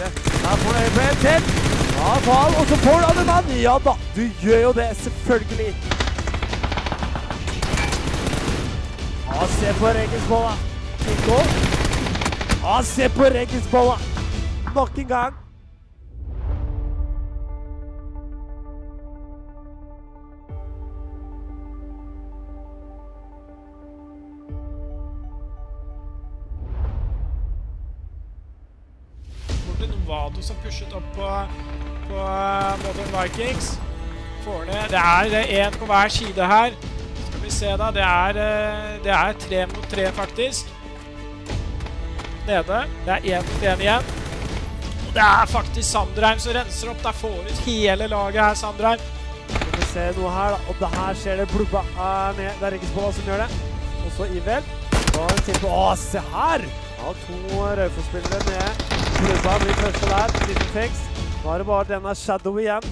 fire. Der får du på en til. Ja, og så får du en mann. Ja da, du gjør jo det, selvfølgelig. Ja, se på Regensbolla. Nico. Ja, se på Regensbolla. Nok en gang. Til som pushet opp på, på Modern Vikings. Får ned Det er én på hver side her. Skal vi se, da. Det er, eh, det er tre mot tre, faktisk. Nede. Det er én mot én igjen. Og det er faktisk Sandreim som renser opp. Der får ut hele laget her, Sandreim. Skal vi se noe her, da. Og det her skjer det blubba ned. Det er Regensbolla som gjør det. Og så Ivel. Er til på Å, se her! Ja, to Raufoss-spillere ned. Blubba blir første der. Liten fiks. Nå er det bare denne Shadow igjen.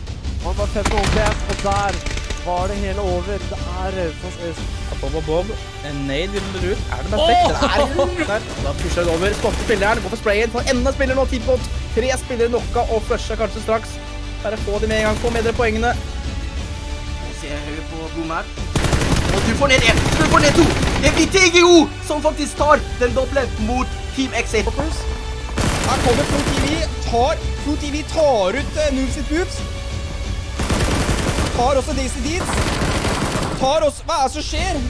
Han var fem mot igjen, og der var det hele over. Det er Raufoss øst. Bob og Bob. En nade vil du ut. Er det perfekt? Det er der. Da pusher han over. Stopper spilleren. Går for sprayen. Får enda spiller nå. Tipot. Tre spillere knocka og flusha kanskje straks. Bare få de med en gang. Få med dere poengene. Nå ser jeg høyre på Boom her. Og du får ned én, du får ned to. Det blir TGO som faktisk tar den doble mot Team XA. Her kommer Pro TV. Tar, Pro TV tar ut uh, Noobs sitt boobs. Tar også Daisy Deeds. Tar også Hva er det som skjer?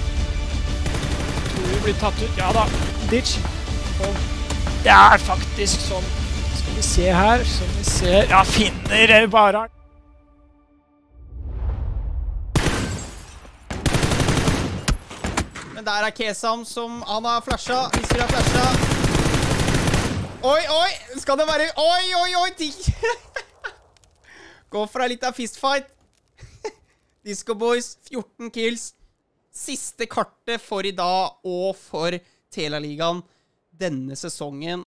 Du blir tatt ut. Ja da. Ditch. Og det er faktisk sånn Skal vi se her, som vi ser Ja, finner eh, bare Men der er Kesam som Han har flasha. Mister har flasha. Oi, oi! Skal det være Oi, oi, oi! Gå for litt av fistfight. Disco Boys, 14 kills. Siste kartet for i dag og for Tela-ligaen denne sesongen.